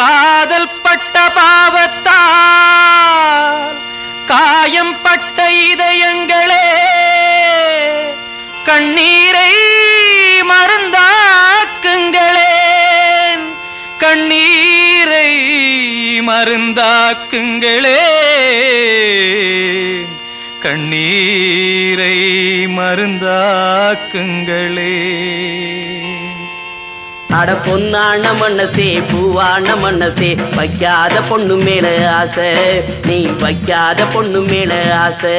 காதல் பட்ட பாவத்தால் காயம் பட்ட இதயங்களே கண்ணீரை மருந்தாக்குங்களேன். கண்ணீரை மருந்தாக்குங்களே கண்ணீரை மருந்தாக்குங்களே அட பொன்னான மனசே பூவான மனசே வைக்காத பொண்ணு மேல ஆசை. நீ வைக்காத பொண்ணு மேல ஆசை.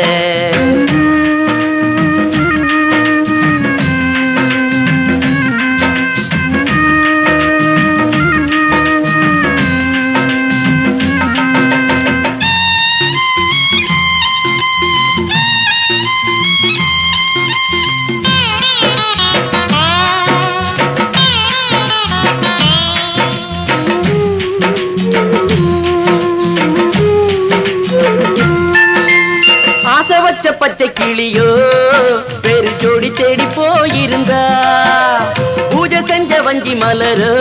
பச்சை கிளியோ பெரு ஜோடி தேடி போயிருந்தா. பூஜை செஞ்ச வஞ்சி மலரோ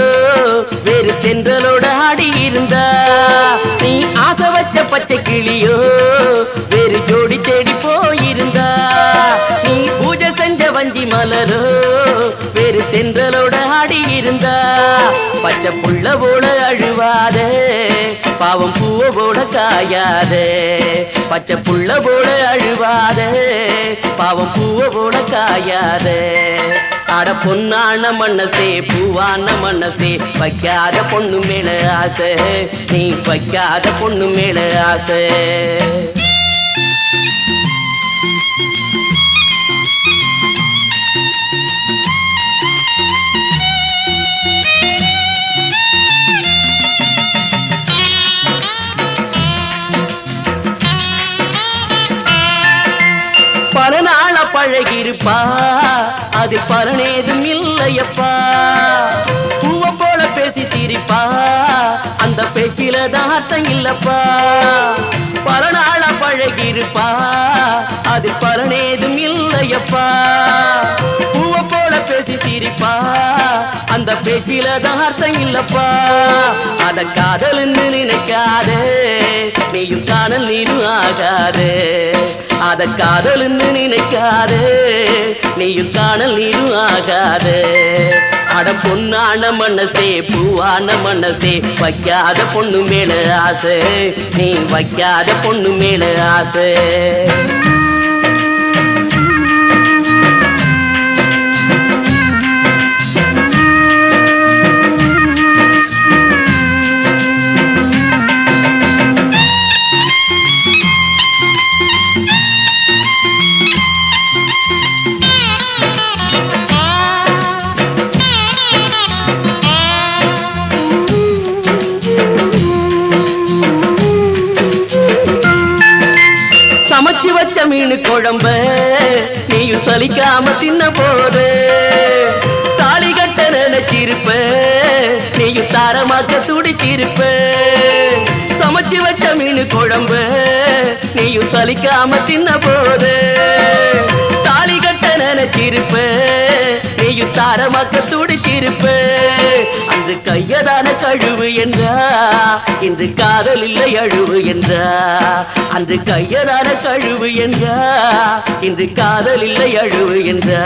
வேறு தென்றலோட ஆடி இருந்தா. நீ ஆசை வச்ச பச்சை கிளியோ வேறு ஜோடி தேடி போயிருந்தா. நீ பூஜை செஞ்ச வஞ்சி மலரோ வேறு தென்றலோட ஆடி இருந்தா. பச்சை புள்ள போல அழுவாதே பாவம் பூவ போல காயாதே. பச்சை புள்ள போல அழுவா பாவம் பூவ போல காயாத. அட பொன்னான மனசே பூவான மனசே வைக்காத பொண்ணு மேல ஆசை. நீ வைக்காத பொண்ணு மேல ஆசை. பழகிருப்பா அதில் பலனேதும் இல்லையப்பா. பூவம் போல பேசி சிரிப்பா. அந்த பேச்சில தான் அர்த்தம் இல்லப்பா. பல நாள பழகிருப்பா அது பலனேதும் இல்லையப்பா. பூவம் போல பேசி சிரிப்பா. அந்த பேச்சில தான் அர்த்தம் இல்லப்பா. அத காதல்னு நினைக்காதே. நீயும் காணல் நீரும் ஆகாதே. அத காதல்னு நினைக்காதே. நீயும் காணல் நீரும் ஆகாதே. அட பொண்ணான மனசே பூவான மனசே வைக்காத பொண்ணு மேல ஆசை. நீ வைக்காத பொண்ணு மேல ஆசை. குழம்ப நீயும் சலிக்காம தின்ன போது. தாலி கட்ட நினைச்சிருப்ப நீயும் தாரமாக்க துடிச்சிருப்ப. சமைச்சு வச்ச மீன் குழம்ப நீயும் சலிக்காம தின்ன போது. தாலி கட்ட நினைச்சிருப்பேன் தாரமாக்க துடிச்சிருப்ப. அன்று கையதான கழுவு என்றா இன்று காதல் இல்லை அழுவு என்றா. அன்று கையதான கழுவு என்றா இன்று காதல் இல்லை அழுவு என்றா.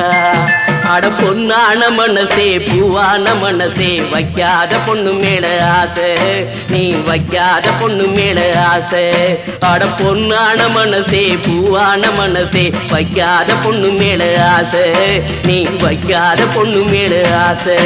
அட பொண்ணான மனசே பூவான மனசே வைக்காத பொண்ணு மேல ஆசை. நீ வைக்காத பொண்ணு மேல ஆசை. அட பொண்ணான மனசே பூவான மனசே வைக்காத பொண்ணு மேல ஆசை. நீ வைக்காத பொண்ணு மேல ஆசை.